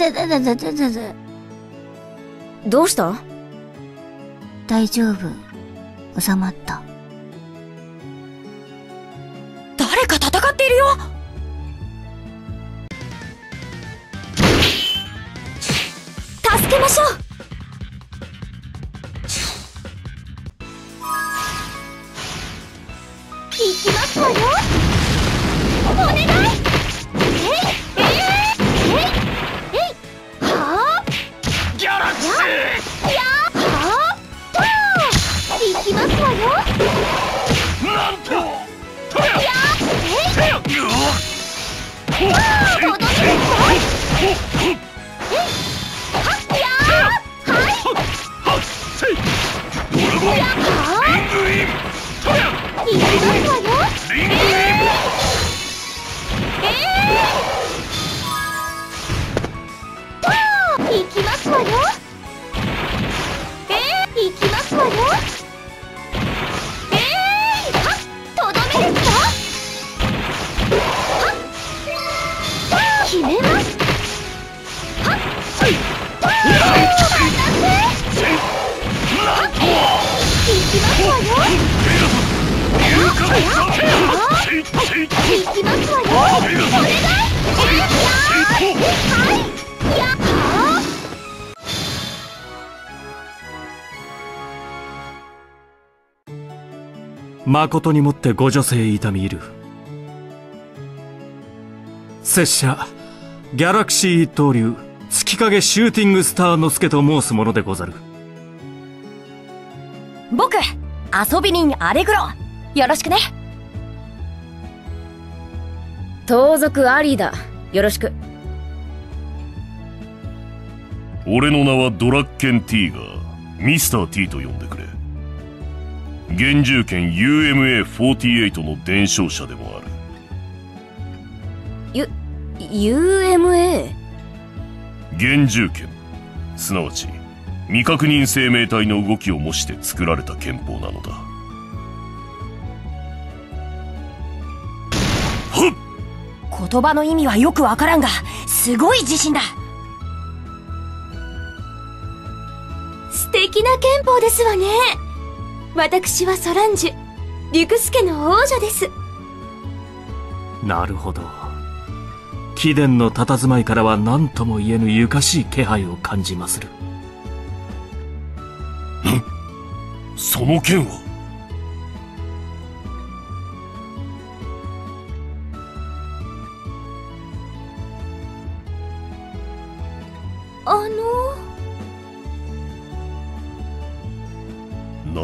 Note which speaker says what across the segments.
Speaker 1: だだだだだだだ。
Speaker 2: どうした？
Speaker 1: 大丈夫。収まった。
Speaker 2: 誰か戦っているよ助けましょう
Speaker 1: 行きますわよ。きますわよ。お願い。やーはい。や
Speaker 3: 誠にもってご女性痛み入る拙者ギャラクシー一刀流月影シューティングスターの助と申すものでござる
Speaker 2: 僕遊び人アレグロよろしくね。盗賊アリーだ。よろしく。
Speaker 4: 俺の名はドラッケン T がミスター T と呼んでくれ。現住権 UMA48 の伝承者でもある。
Speaker 2: UMA
Speaker 4: 現住権。すなわち未確認生命体の動きを模して作られた憲法なのだ
Speaker 2: 言葉の意味はよくわからんがすごい自信だ。
Speaker 1: 素敵な憲法ですわね。私はソランジュリュクス家の王女です。
Speaker 3: なるほど。貴殿の佇まいからは何とも言えぬゆかしい気配を感じまする。
Speaker 4: その剣は？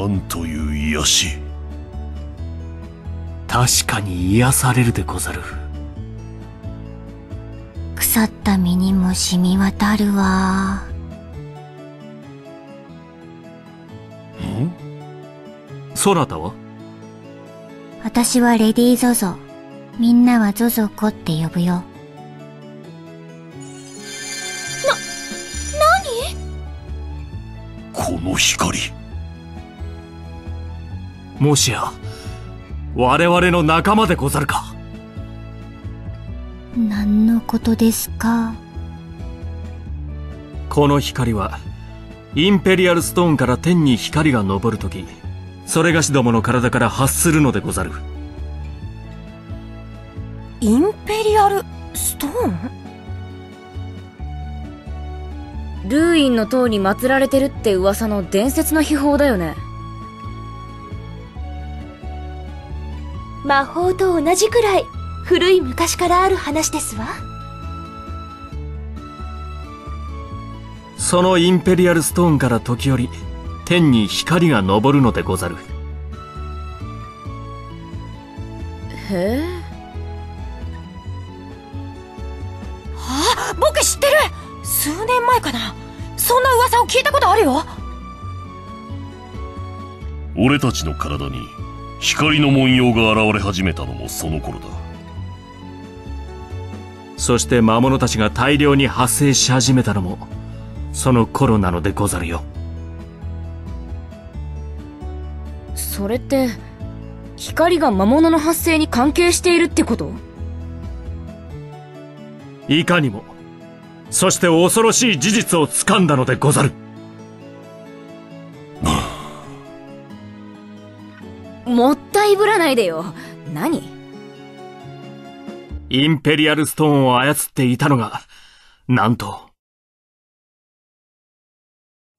Speaker 4: なんという癒し。
Speaker 3: 確かに癒されるでござる。
Speaker 1: 腐った身にも染み渡るわ。
Speaker 4: ん？
Speaker 3: そなたは？
Speaker 1: 私はレディーゾゾ。みんなはゾゾコって呼ぶよ。
Speaker 4: この光
Speaker 3: もしや我々の仲間でござるか？
Speaker 1: 何のことですか？
Speaker 3: この光はインペリアルストーンから天に光が昇るときそれがしどもの体から発するのでござる。
Speaker 2: インペリアルストーン？ルーインの塔に祀られてるって噂の伝説の秘宝だよね
Speaker 1: 魔法と同じくらい古い昔からある話ですわ。
Speaker 3: そのインペリアルストーンから時折天に光が昇るのでござる。
Speaker 2: へえ。あ僕知ってる。数年前かな。そんな噂を聞いたことあるよ。
Speaker 4: 俺たちの体に光の文様が現れ始めたのもその頃だ。
Speaker 3: そして魔物たちが大量に発生し始めたのもその頃なのでござるよ。
Speaker 2: それって光が魔物の発生に関係しているってこと？
Speaker 3: いかにもそして恐ろしい事実を掴んだのでござる
Speaker 5: もったいぶらないでよ。何？
Speaker 3: インペリアルストーンを操っていたのがなんと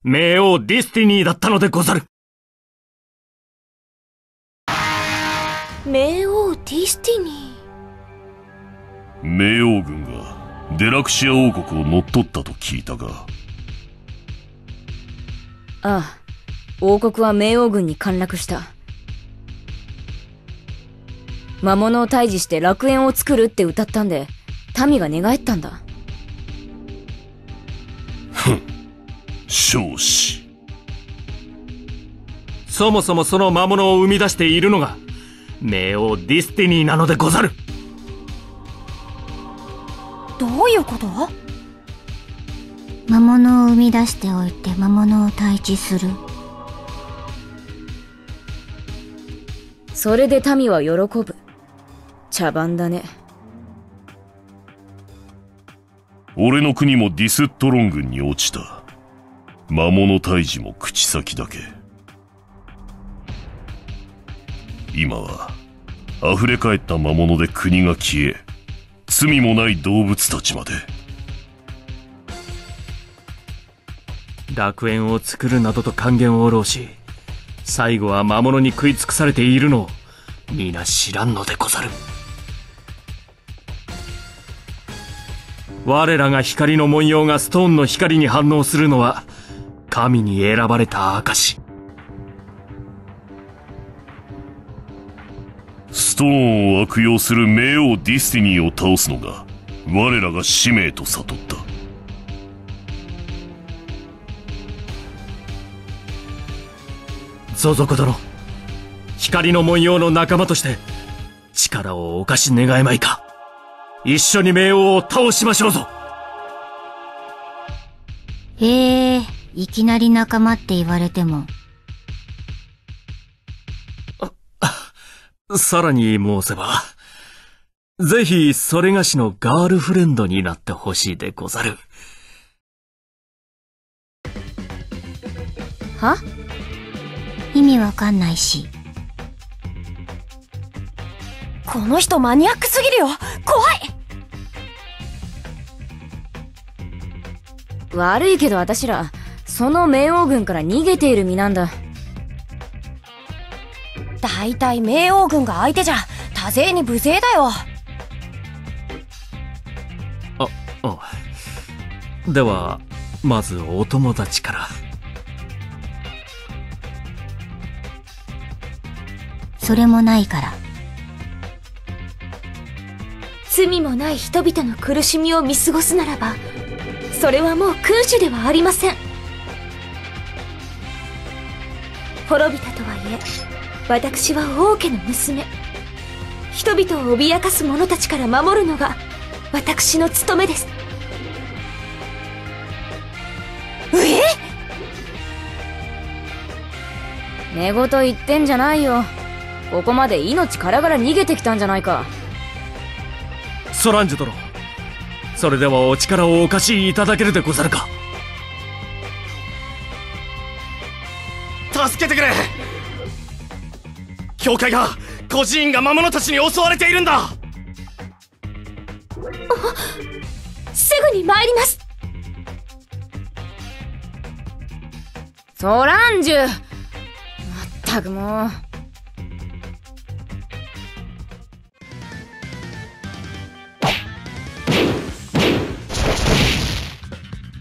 Speaker 3: 冥王ディスティニーだったのでござる。
Speaker 1: 冥王ディスティニ
Speaker 4: 冥王軍がデラクシア王国を乗っ取ったと聞いたが。
Speaker 5: ああ王国は冥王軍に陥落した魔物を退治して楽園を作るって歌ったんで民が寝返ったんだ。
Speaker 4: 少子。
Speaker 3: そもそもその魔物を生み出しているのが冥王ディスティニーなのでござる。
Speaker 1: ーどういうこと？
Speaker 6: 魔物を生み出しておいて魔物を退治する。
Speaker 5: それで民は喜ぶ茶番だね。
Speaker 4: 俺の国もディストロン軍に落ちた。魔物退治も口先だけ。今は溢れ返った魔物で国が消え罪もない動物たちまで。
Speaker 3: 楽園を作るなどと還元を下ろし最後は魔物に食い尽くされているのを皆知らんのでござる我らが光の文様がストーンの光に反応するのは神に選ばれた証
Speaker 4: ストーンを悪用する冥王ディスティニーを倒すのが我らが使命と悟った。
Speaker 3: ゾゾコ殿光の文様の仲間として力をお貸し願えまいか一緒に冥王を倒しましょうぞ。
Speaker 6: へえいきなり仲間って言われても。
Speaker 3: さらに申せば、ぜひ、それがしのガールフレンドになってほしいでござる。
Speaker 5: は？
Speaker 6: 意味わかんないし。
Speaker 1: この人マニアックすぎるよ。怖い
Speaker 5: 悪いけど私らその冥王軍から逃げている身なんだ
Speaker 1: 大体冥王軍が相手じゃ多勢に無勢だよ
Speaker 3: あ、あ。では、まずお友達から。
Speaker 6: それもないから
Speaker 1: 罪もない人々の苦しみを見過ごすならばそれはもう君主ではありません。滅びたとはいえ私は王家の娘。人々を脅かす者たちから守るのが私の務めです。え？
Speaker 5: 寝言言ってんじゃないよ。ここまで命からがら逃げてきたんじゃないか。
Speaker 3: ソランジュ殿。それではお力をお貸しいただけるでござるか。
Speaker 7: 助けてくれ。教会が孤児院が魔物たちに襲われているんだ。
Speaker 1: すぐに参ります。
Speaker 5: ソランジュ。まったくもう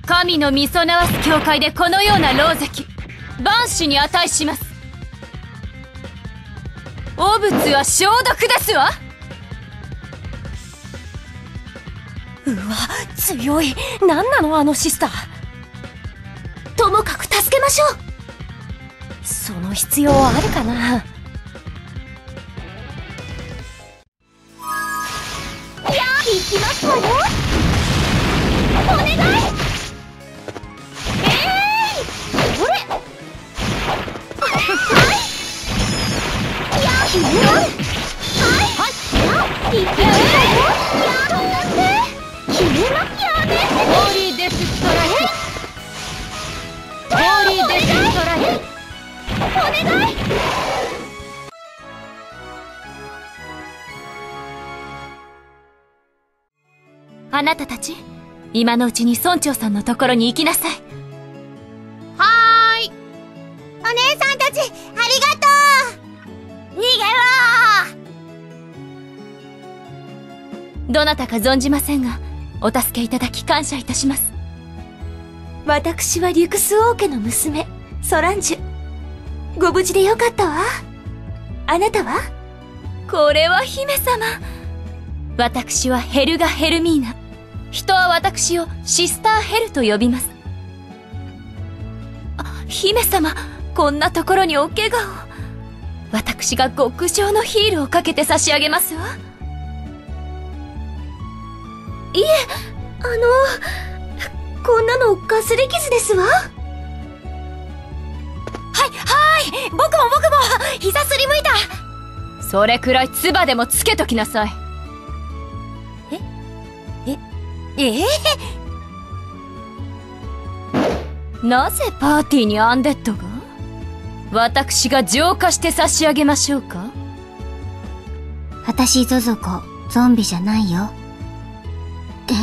Speaker 8: 神の見備わす教会でこのような狼藉万死に値します。汚物は消毒ですわ。
Speaker 1: うわ強い。何なのあのシスター。ともかく助けましょう。その必要あるかな。
Speaker 8: たたち今のうちに村長さんのところに行きなさい。
Speaker 1: はーい。お姉さんたちありがとう。逃げろ
Speaker 8: どなたか存じませんがお助けいただき感謝いたします。
Speaker 2: 私はリュクス王家の娘、ソランジュ。ご無事でよかったわ。あなたは？
Speaker 8: これは姫様。私はヘルガ・ヘルミーナ人は私をシスター・ヘルと呼びます。あ姫様こんなところにお怪我を。私が極上のヒールをかけて差し上げますわ。
Speaker 2: いえ、あの、こんなのかすり傷ですわ。はい、はい僕も僕も膝すりむいた。
Speaker 8: それくらい唾でもつけときなさい。
Speaker 2: ええ
Speaker 8: なぜパーティーにアンデッドが？私が浄化して差し上げましょうか？
Speaker 1: 私ゾゾコ、ゾンビじゃないよ。で、
Speaker 2: ひ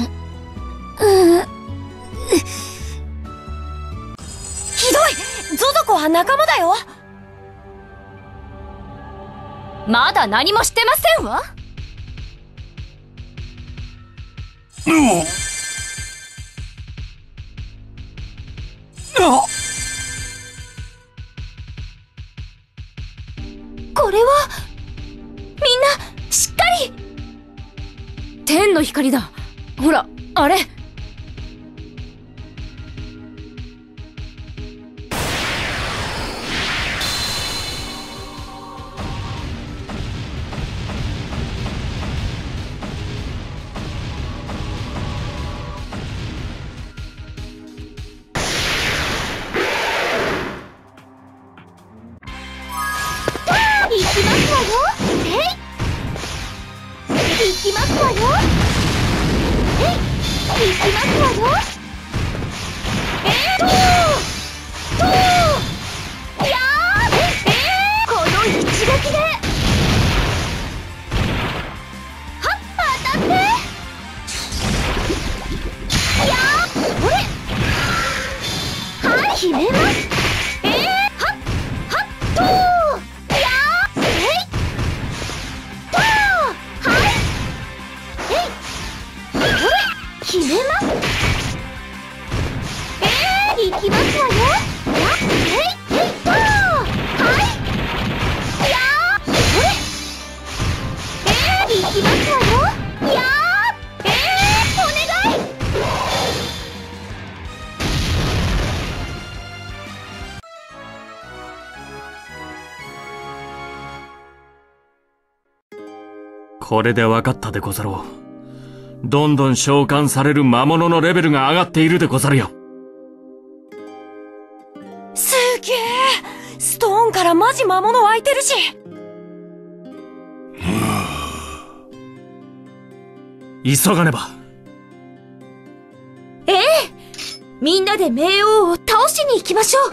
Speaker 2: どい！ゾゾコは仲間だよ！
Speaker 8: まだ何もしてませんわ
Speaker 2: これは、みんな、しっかり。
Speaker 5: 天の光だ。ほらあれ。
Speaker 2: これ
Speaker 3: で分かったでござろう。どんどん召喚される魔物のレベルが上がっているでござるよ。
Speaker 2: すげえストーンからマジ魔物湧いてるし
Speaker 3: 急がねば。
Speaker 2: みんなで冥王を倒しに行きましょう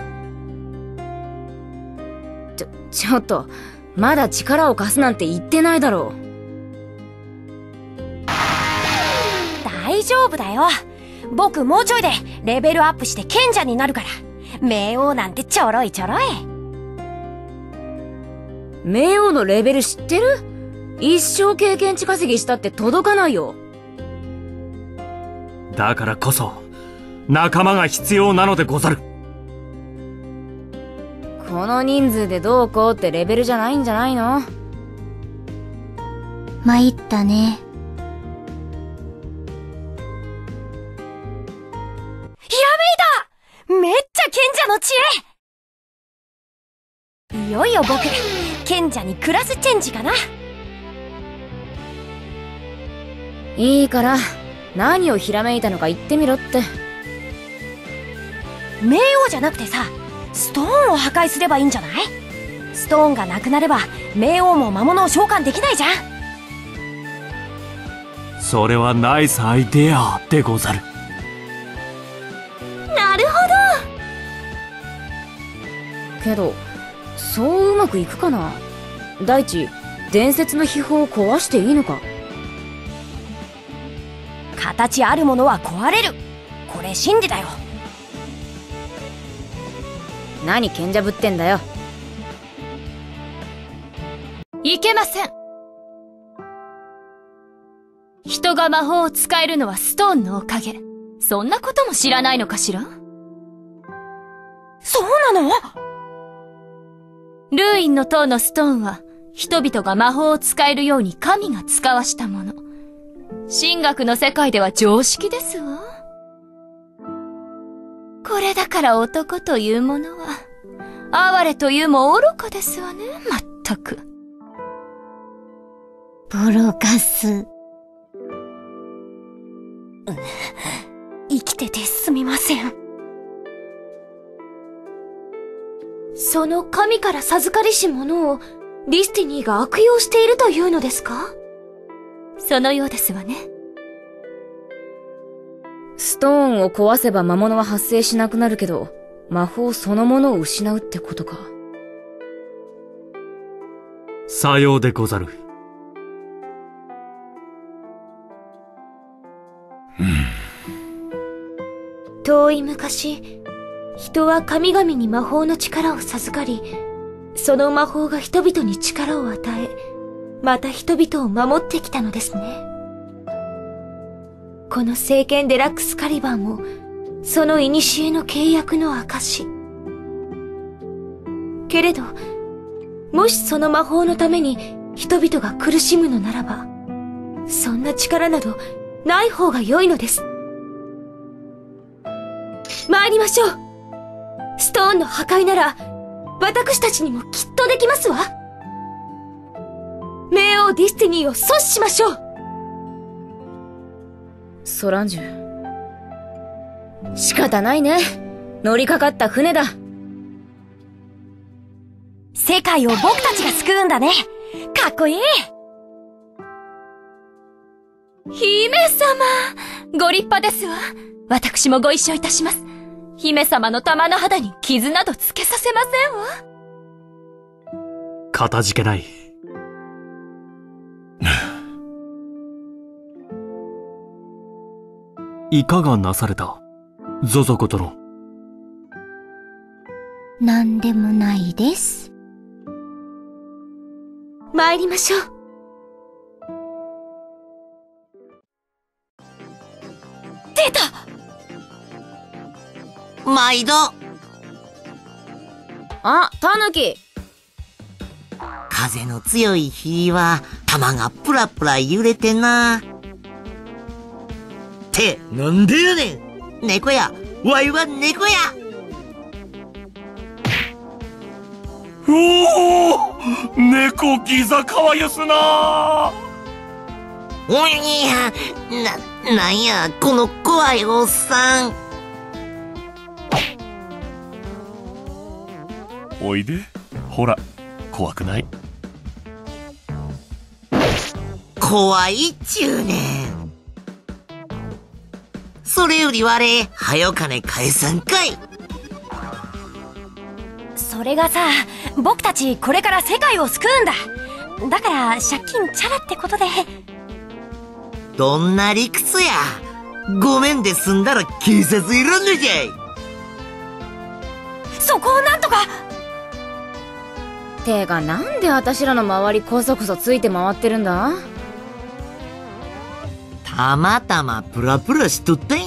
Speaker 5: ちょちょっとまだ力を貸すなんて言ってないだろ
Speaker 2: 大丈夫だよ。僕もうちょいでレベルアップして賢者になるから。冥王なんてちょろいちょろい。
Speaker 5: 冥王のレベル知ってる？一生経験値稼ぎしたって届かないよ。
Speaker 3: だからこそ、仲間が必要なのでござる。
Speaker 5: この人数でどうこうってレベルじゃないんじゃないの？
Speaker 1: 参ったね。
Speaker 2: めっちゃ賢者の知恵。いよいよ僕賢者にクラスチェンジかな。い
Speaker 5: いから何をひらめいたのか言ってみろって。
Speaker 2: 冥王じゃなくてさストーンを破壊すればいいんじゃない？ストーンがなくなれば冥王も魔物を召喚できないじゃん。
Speaker 3: それはナイスアイデアでござる。
Speaker 5: けどそううまくいくかな？大地伝説の秘宝を壊していいのか？
Speaker 2: 形あるものは壊れる。これ真理だよ。
Speaker 5: 何賢者ぶってんだよ？
Speaker 8: いけません。人が魔法を使えるのはストーンのおかげ。そんなことも知らないのかしら？
Speaker 2: そうなの？
Speaker 8: ルーインの塔のストーンは人々が魔法を使えるように神が使わしたもの。神学の世界では常識ですわ。これだから男というものは哀れというも愚かですわね。まったく。
Speaker 2: ボロガス生きててすみません。
Speaker 1: その神から授かりし者をディスティニーが悪用しているというのですか？
Speaker 8: そのようですわね。
Speaker 5: ストーンを壊せば魔物は発生しなくなるけど魔法そのものを失うってことか。
Speaker 3: さようでござる。
Speaker 1: 遠い昔人は神々に魔法の力を授かりその魔法が人々に力を与えまた人々を守ってきたのですね。この聖剣デラックスカリバーもその古の契約の証けれどもしその魔法のために人々が苦しむのならばそんな力などない方が良いのです。参りましょう。ストーンの破壊なら私たちにもきっとできますわ。冥王ディスティニーを阻止しましょう。
Speaker 5: ソランジュ仕方ないね。乗りかかった船だ。
Speaker 2: 世界を僕たちが救うんだね。かっこいい。
Speaker 8: 姫様ご立派ですわ。私もご一緒いたします。姫様の玉の肌に傷などつけさせませんわ
Speaker 3: かたじけない。いかがなされた？ゾゾコ殿。
Speaker 2: なんでもないです
Speaker 1: 参りましょう
Speaker 9: 毎度。
Speaker 5: あタヌキ。
Speaker 9: 風の強い日は玉がプラプラ揺れてな。ってなんでやねん。猫や。わいは猫や。
Speaker 4: おお猫ギザかわゆすな。
Speaker 9: おいやな、なんやこの怖いおっさん
Speaker 4: おいで。ほら怖くない？
Speaker 9: 怖いっちゅうねん。それより我はよ金返さんかい。
Speaker 2: それがさ僕たちこれから世界を救うんだ。だから借金チャラってことで。
Speaker 9: どんな理屈や。ごめんで済んだら警察いらんのじゃい。
Speaker 2: そこをなんとか
Speaker 5: てかなんで私らの周りこそこそついて回ってるんだ？
Speaker 9: たまたまプラプラしとったんや。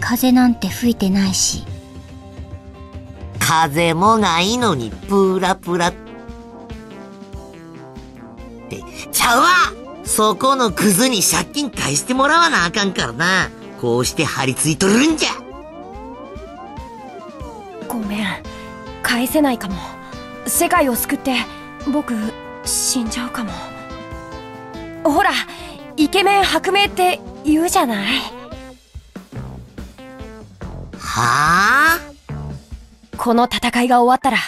Speaker 2: 風なんて吹いてないし。
Speaker 9: 風もないのにプラプラ。ってちゃうわ。そこのクズに借金返してもらわなあかんからな。こうして張り付いとるんじゃ
Speaker 2: 返せないかも。世界を救って僕死んじゃうかも。ほらイケメン薄命って言うじゃない。
Speaker 9: はあ？
Speaker 2: この戦いが終わったら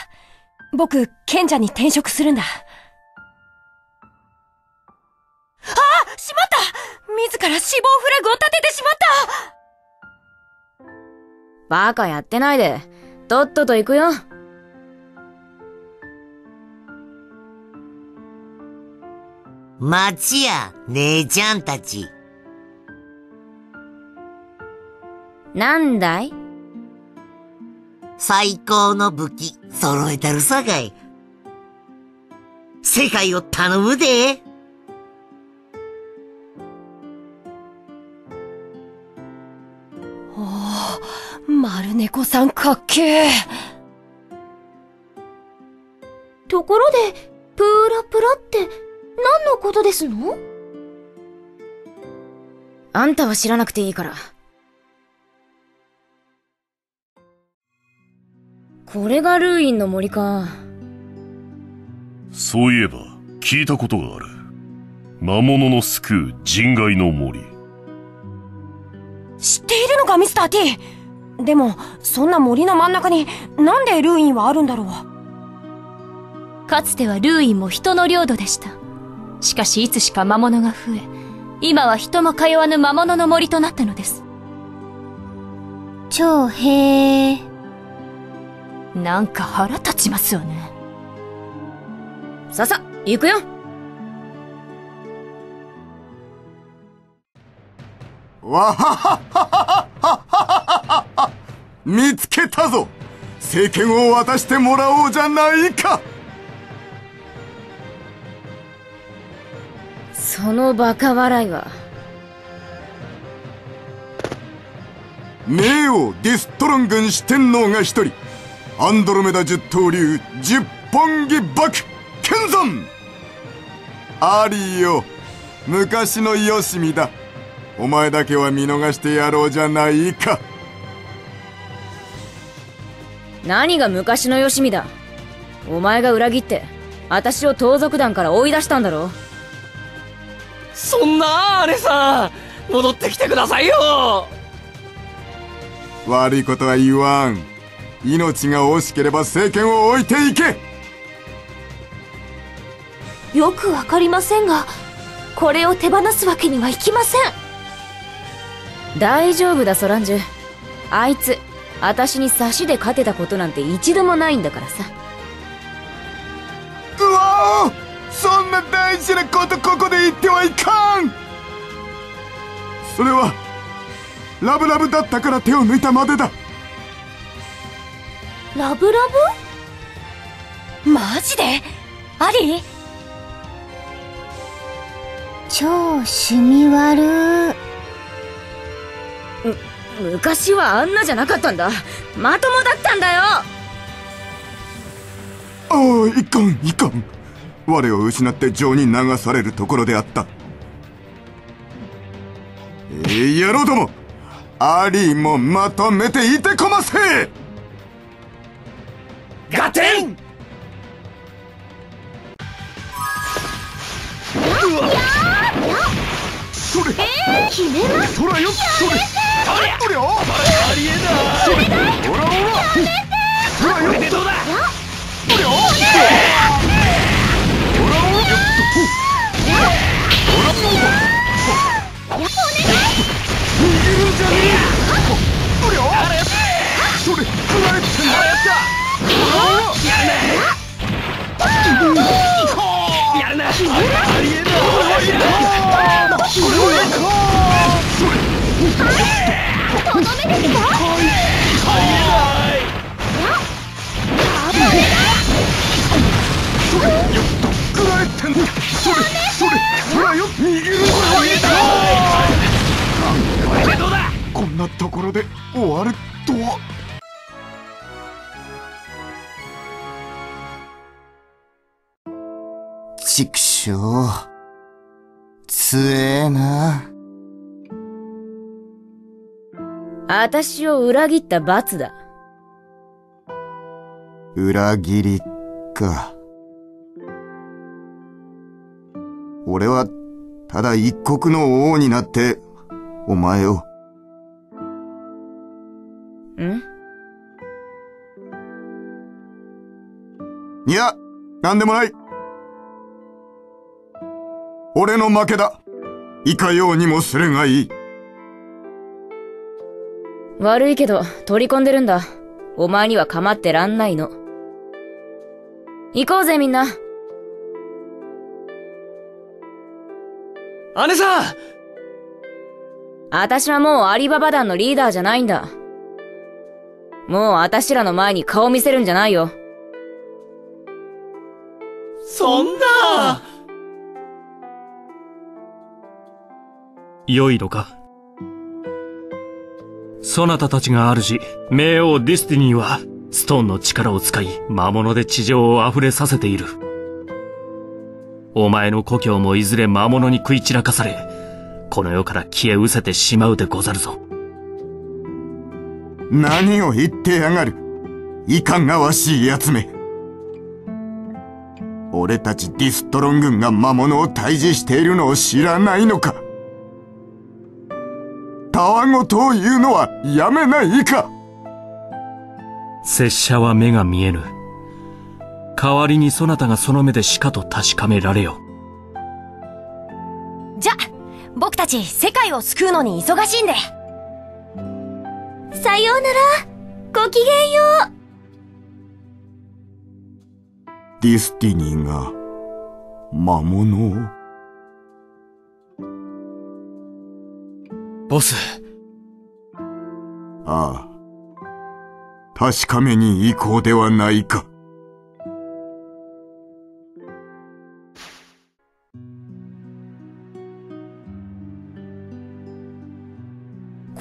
Speaker 2: 僕賢者に転職するんだ。あしまった！自ら死亡フラグを立ててしまった！
Speaker 5: バカやってないで。とっとと行くよ
Speaker 9: 待ちや、姉ちゃんたち。
Speaker 5: なんだい
Speaker 9: 最高の武器、揃えたるさかい。世界を頼むで。
Speaker 8: 丸猫さんかっけえ。
Speaker 1: ところで、プーラプラって何のことですの？
Speaker 5: あんたは知らなくていいから。これがルーインの森か。
Speaker 4: そういえば、聞いたことがある。魔物の救う人外の森。
Speaker 10: 知っているのか、ミスター T! でも、そんな森の真ん中に、なんでルーインはあるんだろう？
Speaker 8: かつてはルーインも人の領土でした。しかしいつしか魔物が増え、今は人も通わぬ魔物の森となったのです。
Speaker 2: 超へえ。
Speaker 8: なんか腹立ちますわね。
Speaker 5: ささ、行くよ
Speaker 11: わはははははは見つけたぞ政権を渡してもらおうじゃないか
Speaker 5: そのバカ笑いは。
Speaker 11: 冥王ディストロン軍四天王が一人アンドロメダ十刀流十本木爆剣山アリーよ昔のよしみだお前だけは見逃してやろうじゃないか
Speaker 5: 何が昔のよしみだ。お前が裏切って、私を盗賊団から追い出したんだろ
Speaker 12: そんな姉さん戻ってきてくださいよ
Speaker 11: 悪いことは言わん命が惜しければ政権を置いていけ
Speaker 1: よくわかりませんが、これを手放すわけにはいきません。
Speaker 5: 大丈夫だ、ソランジュ。あいつ、私に差しで勝てたことなんて一度もないんだからさ。
Speaker 11: うわー大事なことここで言ってはいかん。それはラブラブだったから手を抜いたまでだ。
Speaker 1: ラブラ
Speaker 10: マジで？アリー
Speaker 2: 超趣味悪
Speaker 5: 昔はあんなじゃなかったんだ。まともだったんだよ。
Speaker 11: ああいかんいかん我を失って情に流されるところであった。えー、野郎どもアリーもまとめていてこませ。
Speaker 12: ガテン！
Speaker 11: それ
Speaker 1: ひめま
Speaker 11: そらよ。それ。そりゃ
Speaker 12: ありえな
Speaker 11: それほらほらそらよ。
Speaker 12: いでどうだ？
Speaker 11: そりゃそりゃそれほらよ逃げるんじゃね
Speaker 12: これでどうだ
Speaker 11: こんなところで終わるとは畜生。つえな
Speaker 5: 私を裏切った罰だ。
Speaker 11: 裏切りか俺はただ一国の王になってお前を
Speaker 5: ん？
Speaker 11: いやなんでもない俺の負けだいかようにもするがいい
Speaker 5: 悪いけど、取り込んでるんだ。お前には構ってらんないの。行こうぜみんな。
Speaker 12: 姉さん
Speaker 5: 私はもうアリババ団のリーダーじゃないんだ。もう私らの前に顔見せるんじゃないよ。
Speaker 12: そんな
Speaker 3: 良いのかそなたたちが主、冥王ディスティニーは、ストーンの力を使い、魔物で地上を溢れさせている。お前の故郷もいずれ魔物に食い散らかされ、この世から消え失せてしまうでござるぞ。
Speaker 11: 何を言ってやがる。いかがわしい奴め。俺たちディストロン軍が魔物を退治しているのを知らないのかたわごとを言うのはやめないか
Speaker 3: 拙者は目が見えぬ。代わりにそなたがその目でしかと確かめられよ。
Speaker 10: じゃ、僕たち世界を救うのに忙しいんで。
Speaker 1: さようなら。ごきげんよう。
Speaker 11: ディスティニーが魔物を
Speaker 12: ボス。
Speaker 11: ああ。確かめに行こうではないか。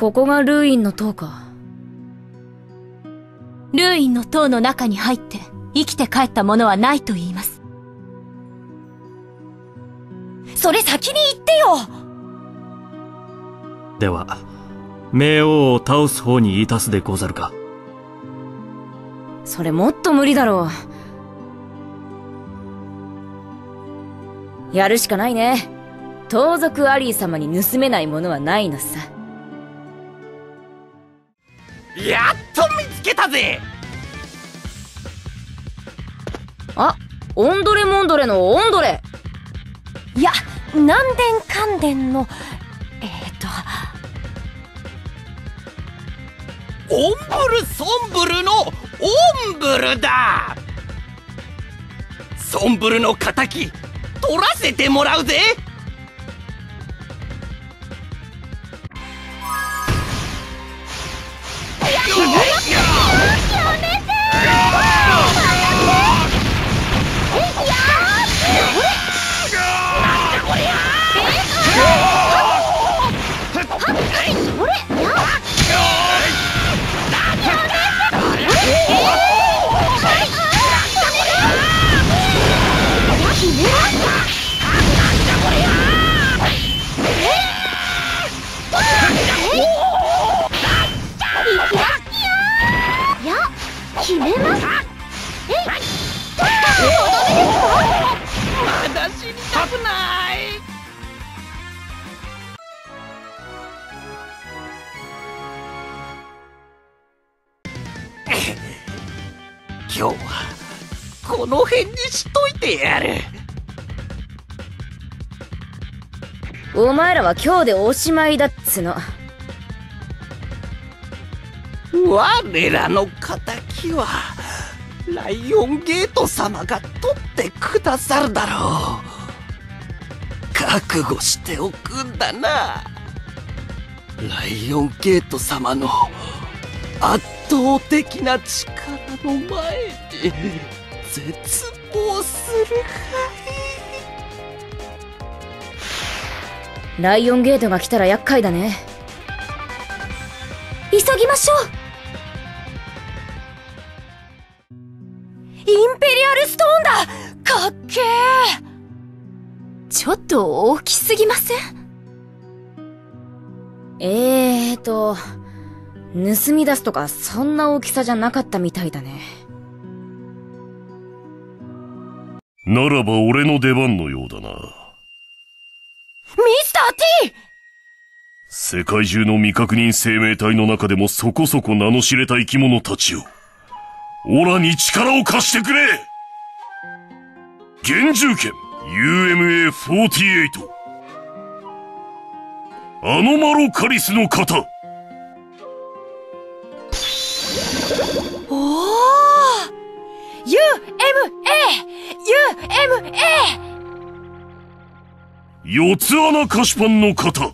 Speaker 5: ここがルーインの塔か。
Speaker 8: ルーインの塔の中に入って生きて帰った者はないと言います。
Speaker 10: それ先に言ってよ
Speaker 3: では、冥王を倒す方に言いたすでござるか？
Speaker 5: それもっと無理だろう。やるしかないね。盗賊アリー様に盗めないものはないのさ。
Speaker 12: やっと見つけたぜ。
Speaker 5: あ、オンドレモンドレのオンドレ
Speaker 10: いや、南電関電の、えっ、と、
Speaker 12: オンブルソンブルのオンブルだ。ソンブルの仇取らせてもらうぜ Yeah!
Speaker 2: 決めます。
Speaker 12: まだ死にたくない。今日はこの辺にしといてやる。
Speaker 5: お前らは今日でおしまいだっつの。
Speaker 12: 我らの仇はライオンゲート様が取ってくださるだろう。覚悟しておくんだな。ライオンゲート様の圧倒的な力の前に絶望するかい。
Speaker 5: ライオンゲートが来たら厄介だね。
Speaker 1: 急ぎましょ
Speaker 10: インペリアルストーンだかっけー
Speaker 8: ちょっと大きすぎません？
Speaker 5: えーと、盗み出すとかそんな大きさじゃなかったみたいだね。
Speaker 4: ならば俺の出番のようだな。
Speaker 10: ミスター T!
Speaker 4: 世界中の未確認生命体の中でもそこそこ名の知れた生き物たちよ。オラに力を貸してくれ厳重剣 UMA48 アノマロカリスの型
Speaker 10: おー !UMA! UMA!
Speaker 4: 四つ穴菓子パンの型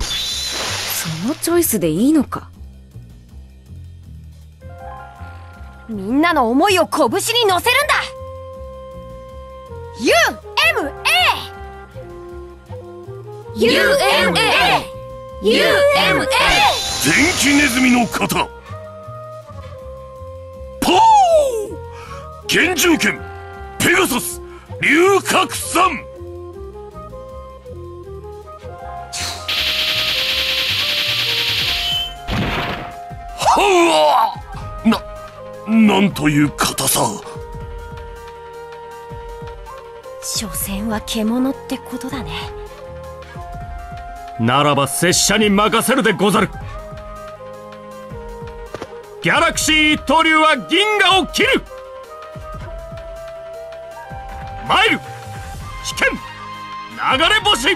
Speaker 5: そのチョイスでいいのか
Speaker 2: みんなの思いを拳に乗せるんだ UMA!
Speaker 8: UMA! UMA!
Speaker 4: 電気ネズミの型ポー幻獣剣ペガサス龍角散はあな、なんという硬さ。
Speaker 2: 所詮は獣ってことだね。
Speaker 3: ならば拙者に任せるでござる。ギャラクシー一刀流は銀河を切る。マイル危険。流れ星。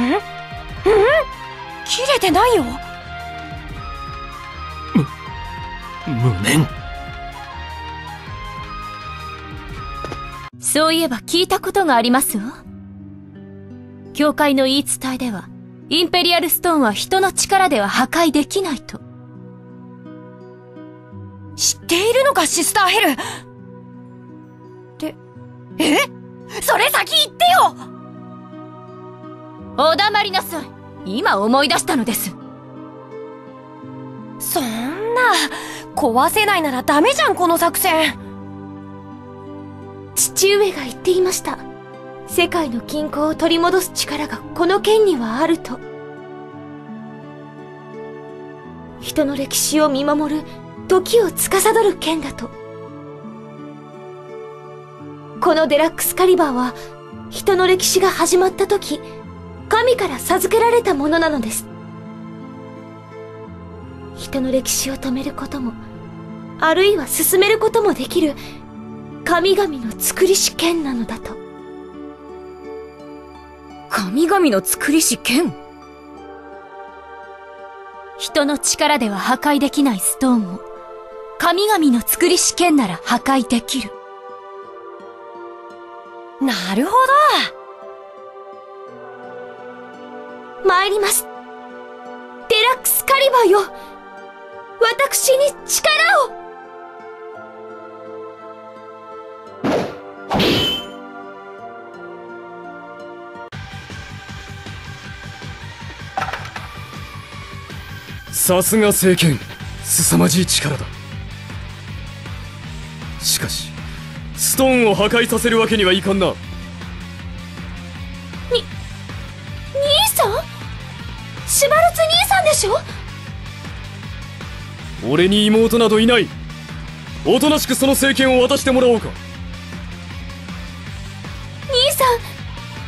Speaker 2: ん？ん？切れてないよ
Speaker 3: 無念
Speaker 8: そういえば聞いたことがありますわ。教会の言い伝えでは、インペリアルストーンは人の力では破壊できないと。
Speaker 2: 知っているのかシスターヘル？って、え？それ先言ってよ
Speaker 8: お黙りなさい。今思い出したのです。
Speaker 2: そんな、壊せないならダメじゃんこの作戦
Speaker 1: 父上が言っていました。世界の均衡を取り戻す力がこの剣にはあると。人の歴史を見守る時を司る剣だと。このデラックスカリバーは人の歴史が始まった時、神から授けられたものなのです。人の歴史を止めることも、あるいは進めることもできる神々の作りし剣なのだと。
Speaker 5: 神々の作りし剣？
Speaker 8: 人の力では破壊できないストーンを、神々の作りし剣なら破壊できる。
Speaker 2: なるほ
Speaker 1: 参ります。デラックスカリバーよ。私に力を。
Speaker 13: さすが聖剣凄まじい力だ。しかしストーンを破壊させるわけにはいかんな。俺に妹などいない。おとなしくその聖剣を渡してもらおうか。
Speaker 1: 兄さん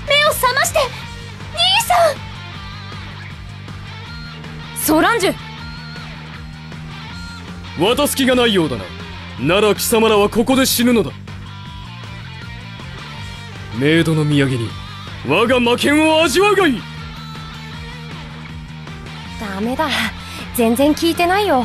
Speaker 1: 目を覚まして。兄さん。
Speaker 5: ソランジュ。
Speaker 13: 渡す気がないようだな。なら貴様らはここで死ぬのだ。メイドの土産に我が魔剣を味わうがいい。
Speaker 2: ダメだ。全然聞いてないよ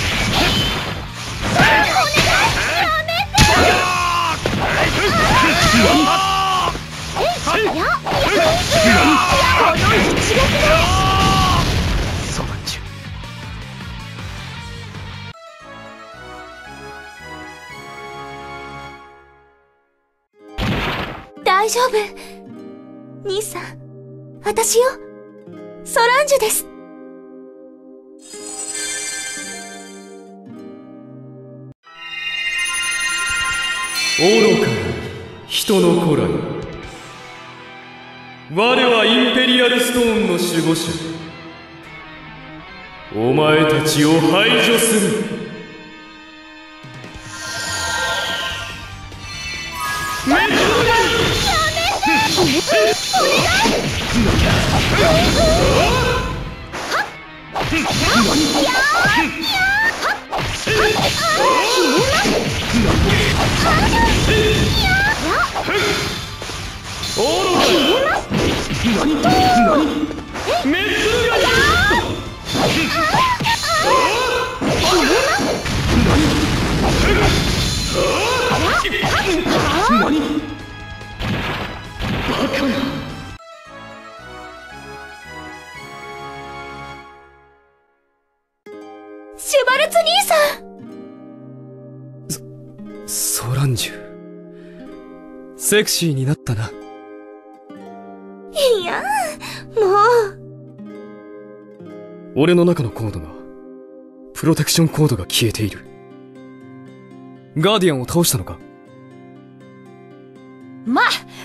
Speaker 1: 丈夫。兄さん私よ。ソランジュです。
Speaker 13: 愚かな人の子らよ。我はインペリアルストーンの守護者。お前たちを排除する何
Speaker 1: シュバルツ兄さん。
Speaker 13: ソランジュ。セクシーになったな。い
Speaker 1: やもう。
Speaker 13: 俺の中のコードがプロテクションコードが消えている。ガーディアンを倒したのか、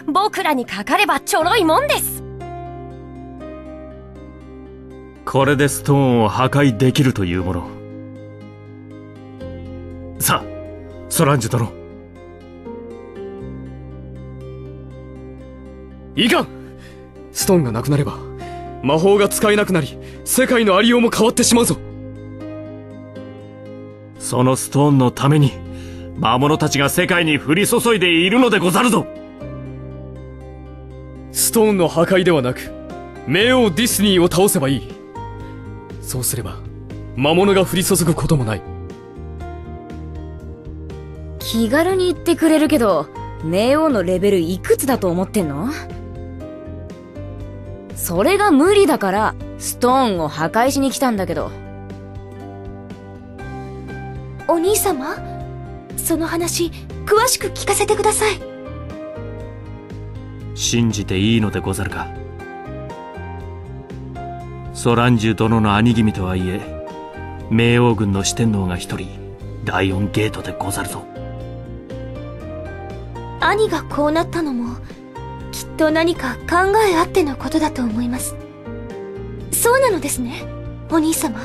Speaker 10: 僕らにかかればちょろいもんです。
Speaker 3: これでストーンを破壊できるというもの。さあ、ソランジュ殿。
Speaker 13: いかんストーンがなくなれば魔法が使えなくなり世界のありようも変わってしまうぞ
Speaker 3: そのストーンのために、魔物たちが世界に降り注いでいるのでござるぞ
Speaker 13: スストーンの破壊ではなく冥王ディスニーを倒せばいい。そうすれば魔物が降り注ぐこともない。
Speaker 5: 気軽に言ってくれるけど、冥王のレベルいくつだと思ってんの？それが無理だから、ストーンを破壊しに来たんだけど。
Speaker 1: お兄様その話詳しく聞かせてください。
Speaker 3: 信じていいのでござるか？ソランジュ殿の兄君とはいえ冥王軍の四天王が一人ライオンゲートでござるぞ。
Speaker 1: 兄がこうなったのもきっと何か考えあってのことだと思います。そうなのですねお兄様。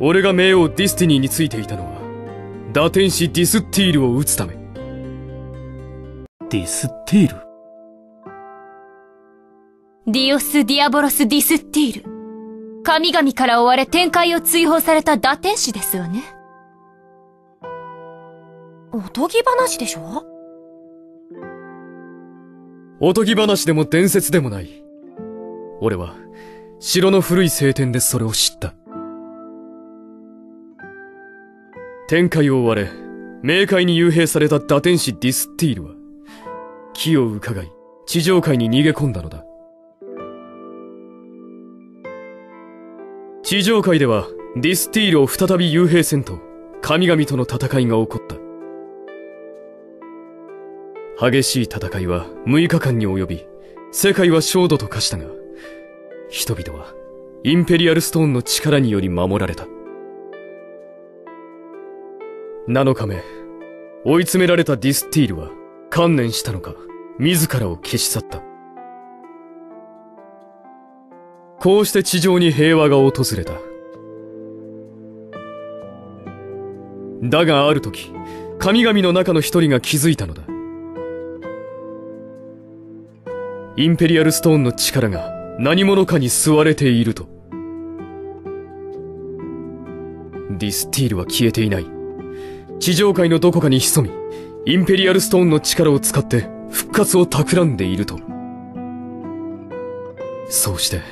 Speaker 13: 俺が冥王ディスティニーについていたのは堕天使ディスティールを討つため
Speaker 3: ディスティール
Speaker 8: ディオス・ディアボロス・ディスティール。神々から追われ天界を追放された堕天使ですわね。
Speaker 10: おとぎ話でしょ？
Speaker 13: おとぎ話でも伝説でもない俺は城の古い聖典でそれを知った天界を追われ冥界に幽閉された堕天使ディスティールは機を窺い地上界に逃げ込んだのだ地上界ではディスティールを再び幽閉せんと神々との戦いが起こった激しい戦いは6日間に及び、世界は焦土と化したが、人々はインペリアルストーンの力により守られた。7日目、追い詰められたディスティールは観念したのか、自らを消し去った。こうして地上に平和が訪れた。だがある時、神々の中の一人が気づいたのだ。インペリアルストーンの力が何者かに吸われていると。ディスティールは消えていない。地上界のどこかに潜み、インペリアルストーンの力を使って復活を企んでいると。そうして、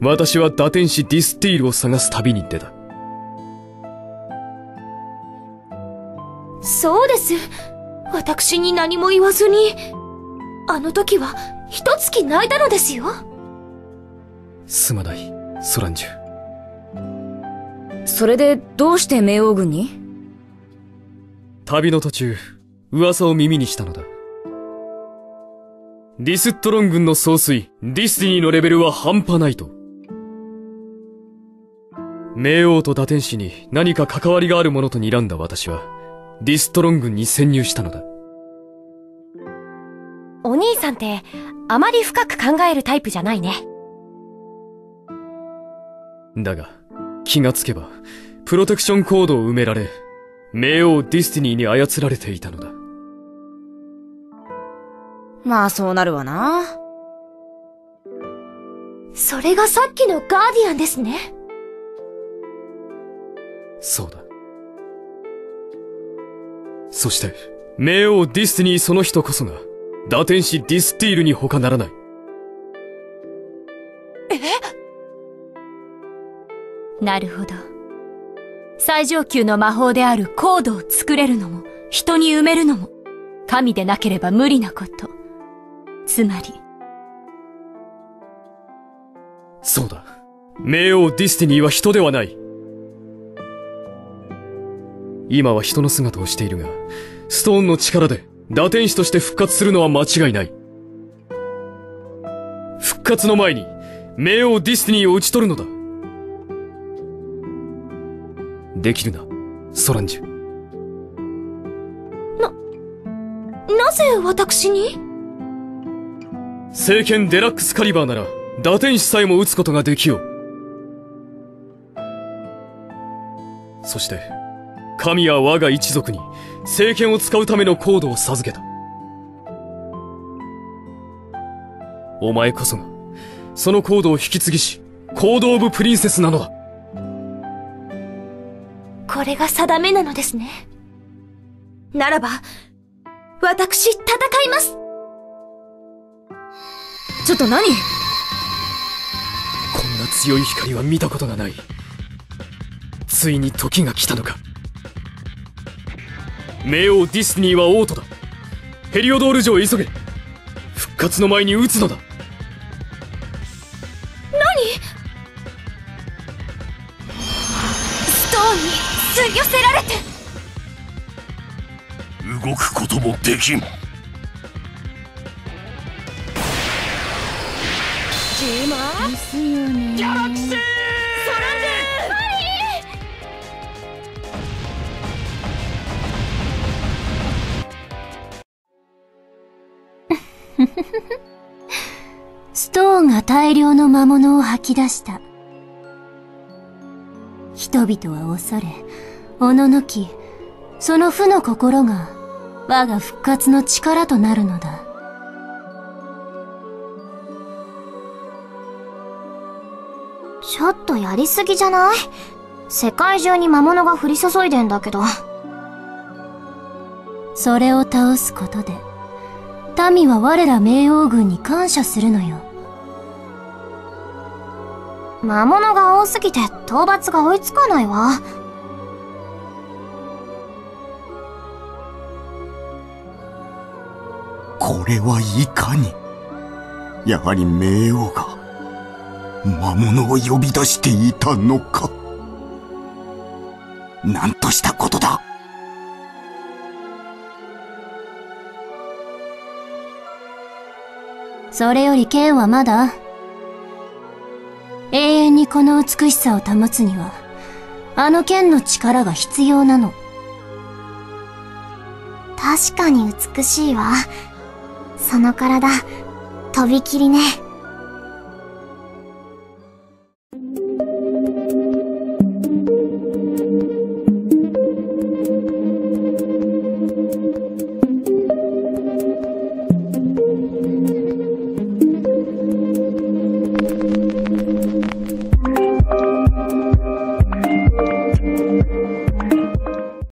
Speaker 13: 私は堕天使ディスティールを探す旅に出た。
Speaker 1: そうです私に何も言わずにあの時は一月泣いたのですよ
Speaker 13: すまない、ソランジュ。
Speaker 5: それで、どうして冥王軍に？
Speaker 13: 旅の途中、噂を耳にしたのだ。ディストロン軍の総帥、ディスティニーのレベルは半端ないと。冥王と堕天使に何か関わりがあるものと睨んだ私は、ディストロン軍に潜入したのだ。
Speaker 10: お兄さんって、あまり深く考えるタイプじゃないね。
Speaker 13: だが、気がつけば、プロテクションコードを埋められ、冥王ディスティニーに操られていたのだ。
Speaker 5: まあそうなるわな。
Speaker 1: それがさっきのガーディアンですね。
Speaker 13: そうだ。そして、冥王ディスティニーその人こそが、堕天使ディスティールに他ならない。
Speaker 8: なるほど。最上級の魔法であるコードを作れるのも、人に埋めるのも、神でなければ無理なこと。つまり、
Speaker 13: そうだ。冥王ディスティニーは人ではない。今は人の姿をしているが、ストーンの力で堕天使として復活するのは間違いない。復活の前に、冥王ディスティニーを討ち取るのだ。できるな、ソランジュ。
Speaker 1: なぜ私に？
Speaker 13: 聖剣デラックスカリバーなら、打天使さえも撃つことができよう。そして、神や我が一族に、聖剣を使うためのコードを授けた。お前こそが、そのコードを引き継ぎし、コード・オブ・プリンセスなのだ。
Speaker 1: これが定めなのですね。ならば、私、戦います
Speaker 5: ちょっと何？
Speaker 13: こんな強い光は見たことがない。ついに時が来たのか。冥王ディスニーは王都だ。ヘリオドール城へ急げ。復活の前に撃つのだ。
Speaker 8: ストーンに吸い寄せられて
Speaker 4: 動くこともできん
Speaker 6: ストーンが大量の魔物を吐き出した。人々は恐れ、おののき、その負の心が我が復活の力となるのだ。
Speaker 2: ちょっとやりすぎじゃない？世界中に魔物が降り注いでんだけど。
Speaker 6: それを倒すことで、民は我ら冥王軍に感謝するのよ。
Speaker 2: 魔物が多すぎて討伐が追いつかないわ。
Speaker 11: これはいかに？やはり冥王が魔物を呼び出していたのかなんとしたことだ
Speaker 6: それより剣はまだ？永遠にこの美しさを保つには、あの剣の力が必要なの。
Speaker 2: 確かに美しいわ。その体、とびきりね。